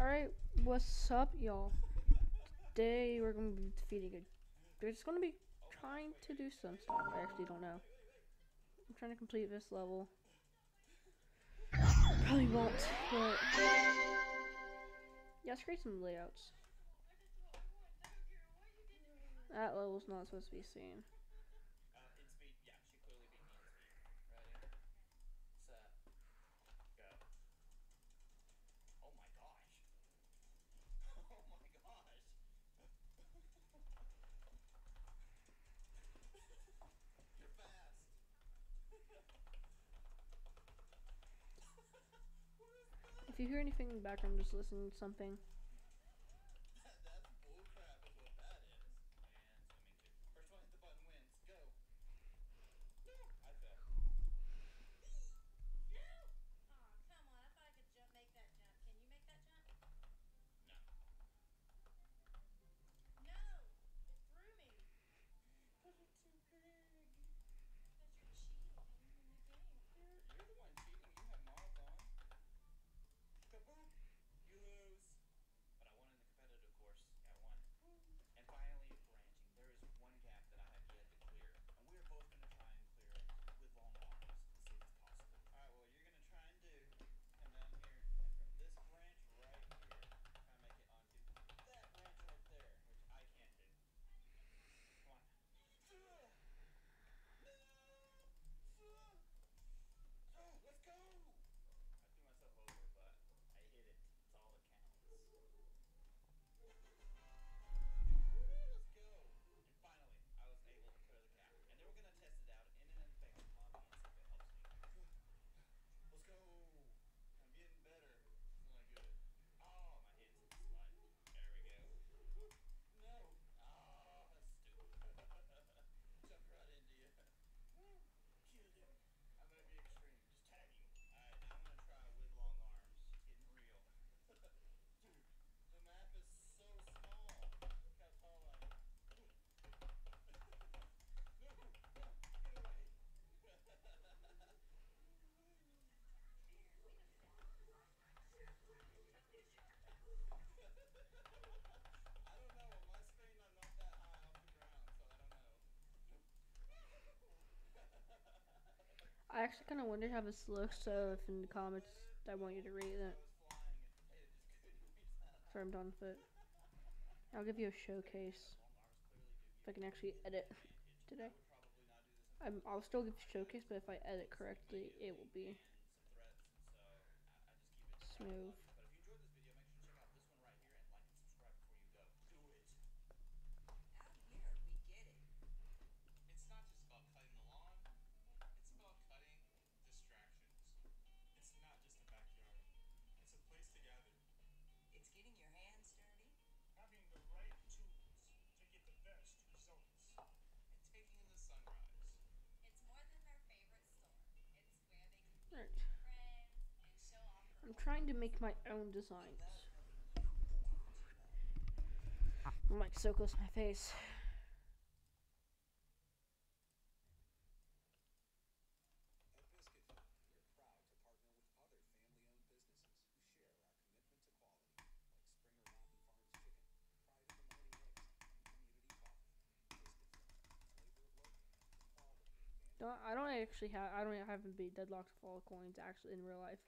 Alright, what's up, y'all? Today we're gonna be defeating a. We're just gonna be trying to do some stuff. I actually don't know. I'm trying to complete this level. Probably won't, but. Yeah, let's create some layouts. That level's not supposed to be seen. if you hear anything in the background, just listen to something. actually kind of wonder how this looks, so if in the comments I want you to read it. Sorry, on foot. I'll give you a showcase. If I can actually edit today. I'm, I'll still give you showcase, but if I edit correctly, it will be smooth. trying to make my own designs. I'm like so close to my face. I don't actually have. I don't. Haven't beat to Fall Coins actually in real life.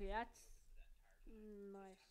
Okay, that's nice.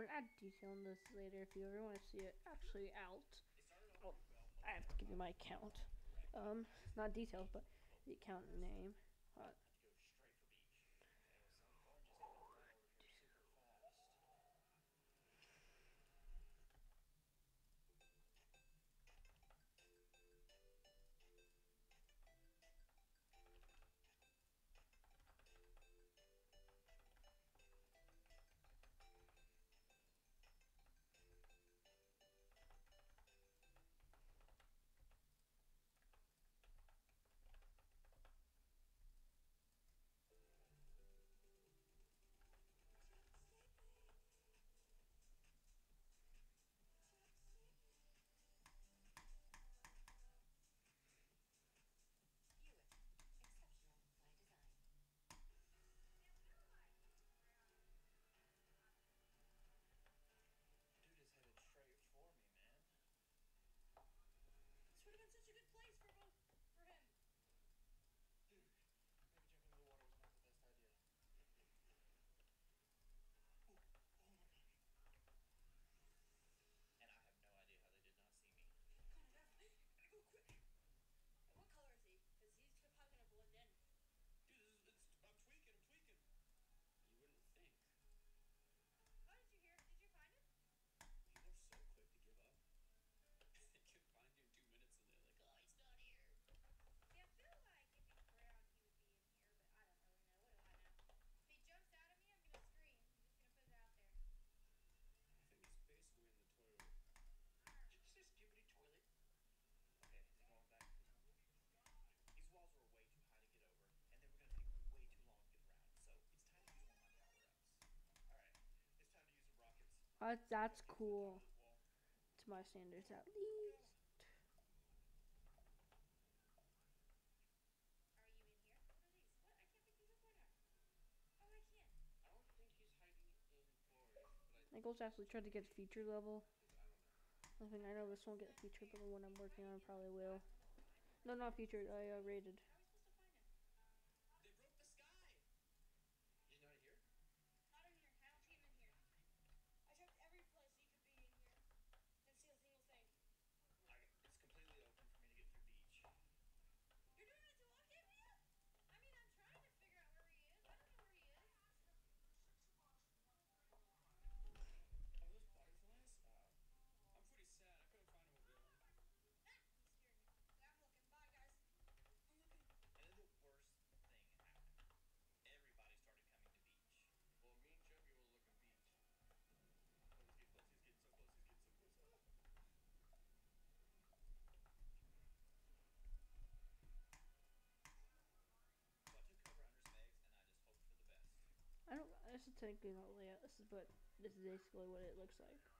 gonna add detail on this later if you ever want to see it actually out. Oh, I have to give you my account. Um, not details, but the account name. That's that's cool. To my standards, at least. My goal is actually try to get feature level. I think I know this won't get featured, but the one I'm working on probably will. No, not featured. I uh, rated. technically not layouts, but this is basically what it looks like.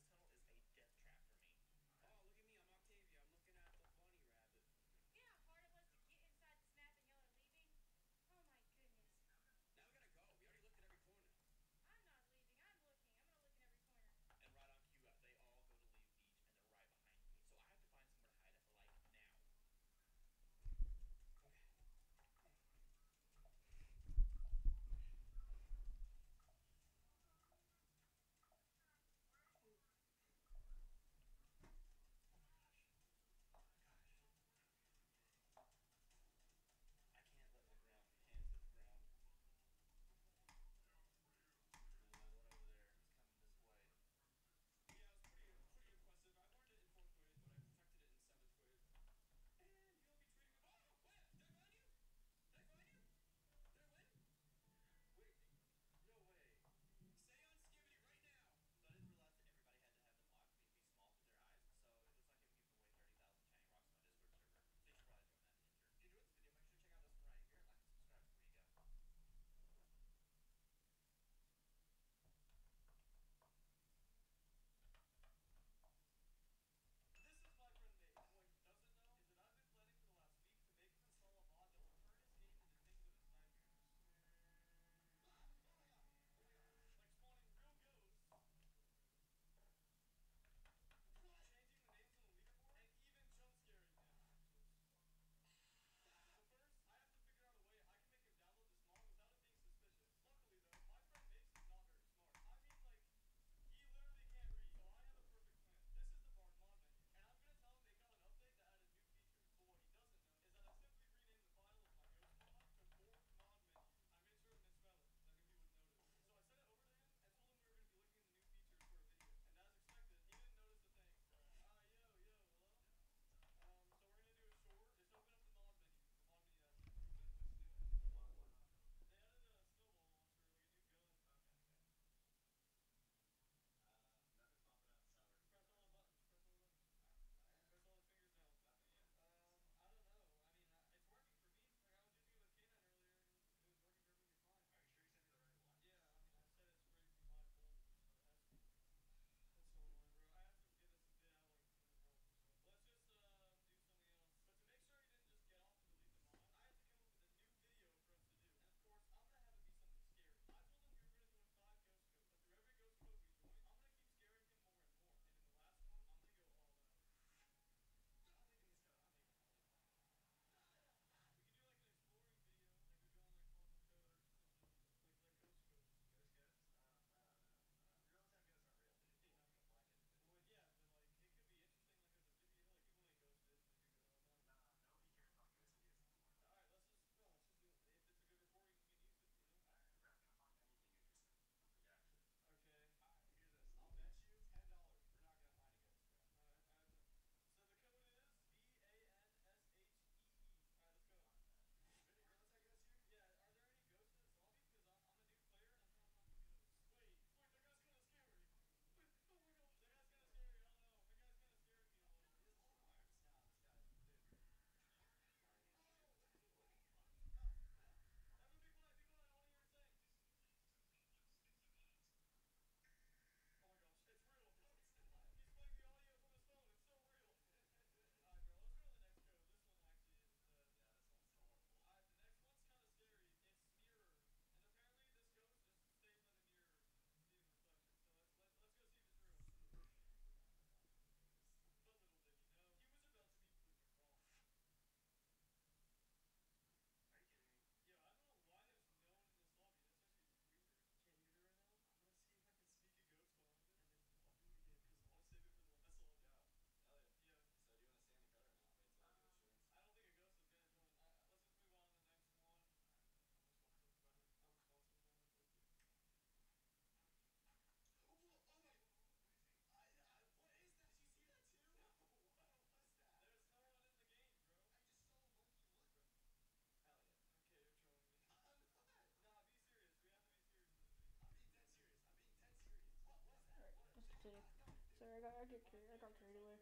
okay, I got carried away.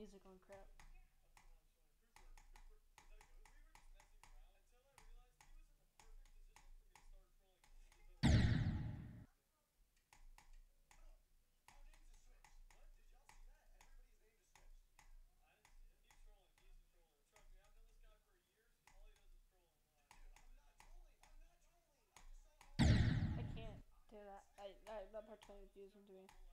music on crap. I can't do that. I, I, that part totally confusing to me.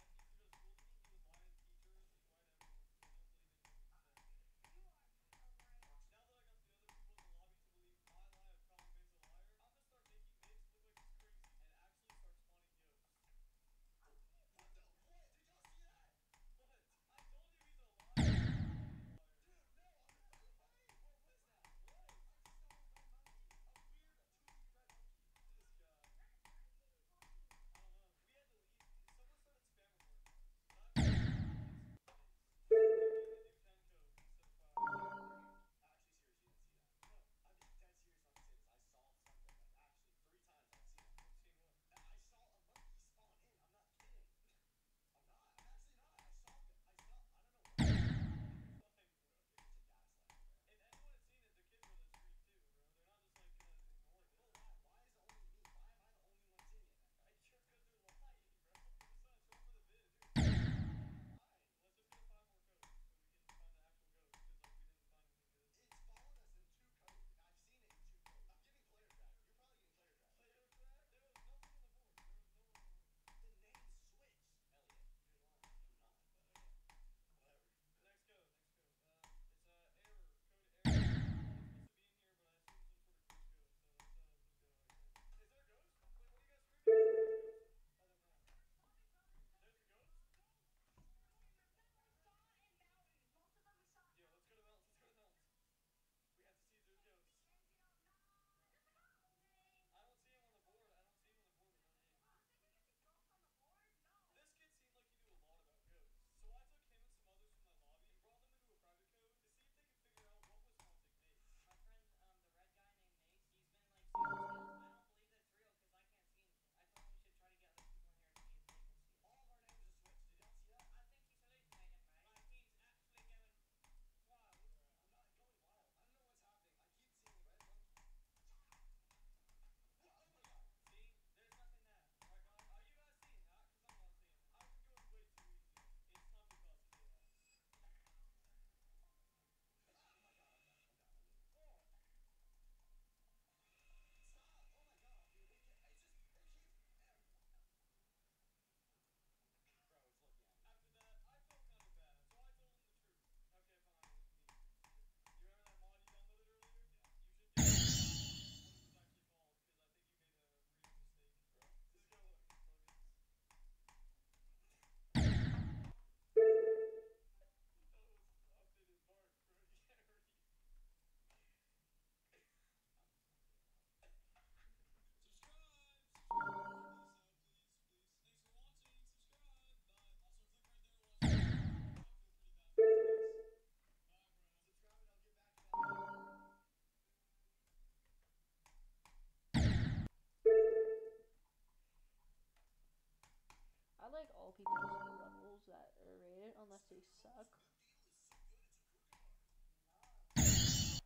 unless they suck.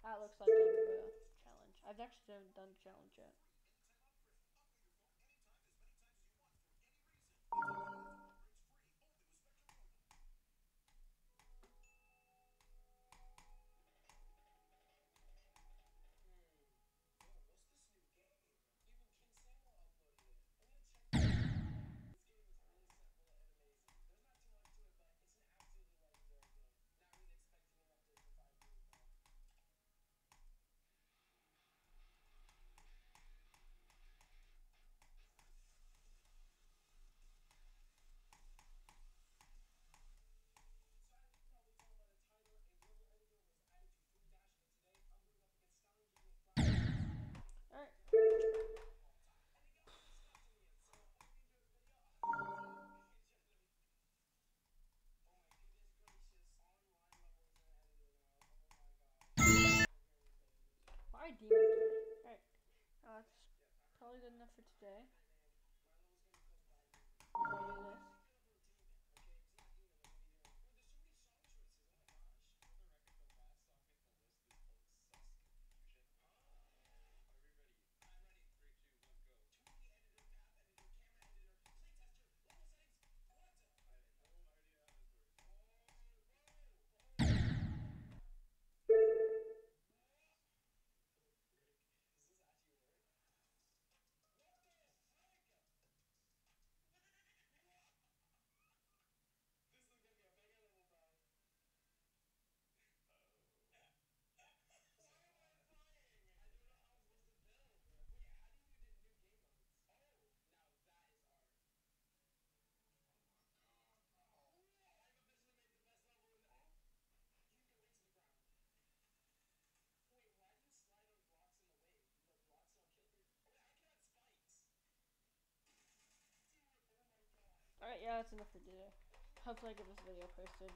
that looks like a challenge. I've actually done a challenge yet. Demon. Alright. Uh, that's probably good enough for today. Yeah, that's enough for today. Hopefully I get this video posted.